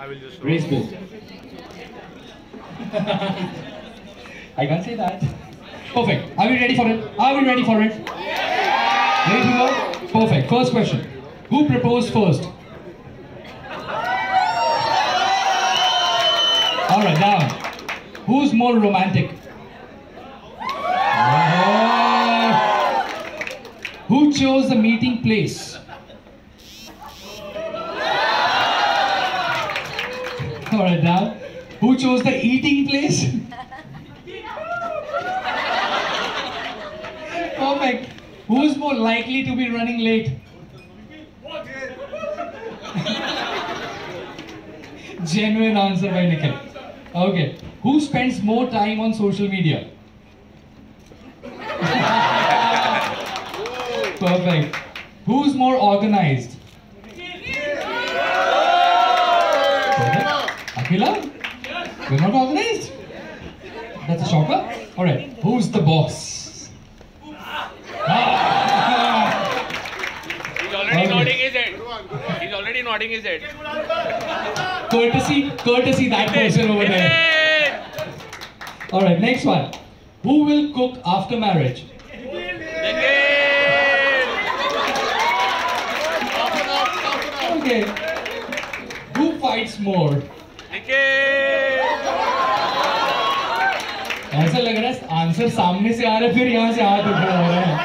I will just. Race book. I can't say that. Perfect. Are we ready for it? Are we ready for it? Ready to go? Perfect. First question. Who proposed first? Alright, now. Who's more romantic? Oh. Who chose the meeting place? Alright, now. Who chose the eating place? Perfect. Who's more likely to be running late? Genuine answer by Nikhil. Okay. Who spends more time on social media? Perfect. Who's more organized? Perfect. Akhila? You're not organized? That's a shocker. Alright. Who's the boss? Ah. He's already Okay. nodding his head. He's already nodding his head. Courtesy, courtesy that person over there. Alright, next one. Who will cook after marriage? Okay. Who fights more? ऐसे लग रहा है answer सामने से आ रहे फिर यहाँ से हाथ उठा हो रहा है।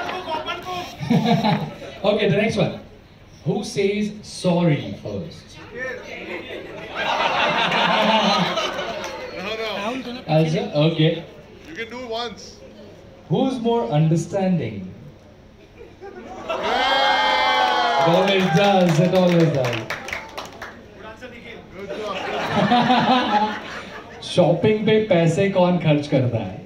Okay next one who says sorry okay do once who is more understanding Always does, it always does. Shopping पे पैसे कौन खर्च करता है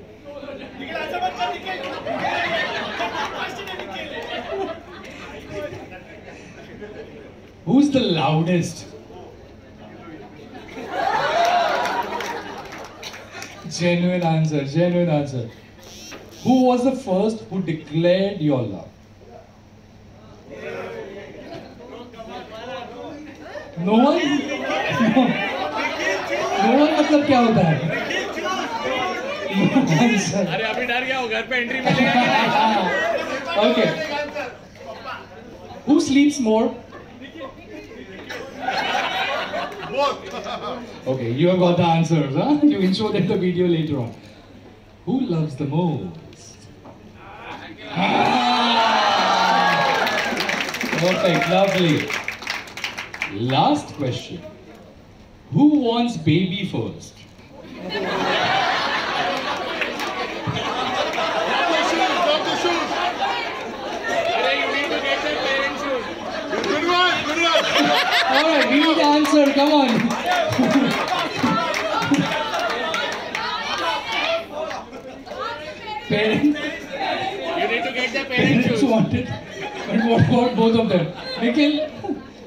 Who's the loudest? genuine answer, genuine answer. Who was the first who declared your love? No one? No one मतलब क्या होता है? No answer. अरे अभी डर गया हो घर पे एंट्री मिलेगा कि नहीं? okay. Who sleeps more? Both. Okay, you have got the answers, huh? You can show them the video later on. Who loves the most? Ah! Perfect, lovely. Last question. Who wants baby first? Drop the shoes. अरे you need to get their parents shoes. Good one. Good one. Alright, we need the answer, come on. Parents, You need to get their parents parents wanted, but what about both of them? Nikhil,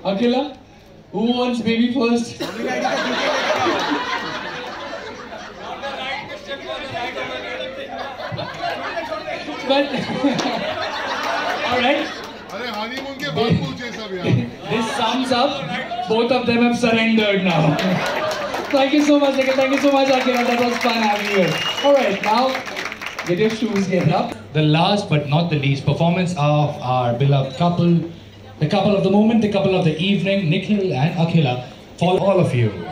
Akhila, who wants baby first? but all right. this sums up. Both of them have surrendered now. thank you so much, Thank you so much, Akhila. That was fun having you. All right, now get your shoes, get up. The last but not the least performance of our beloved couple the couple of the moment, the couple of the evening, Nikhil and Akhila, for all of you.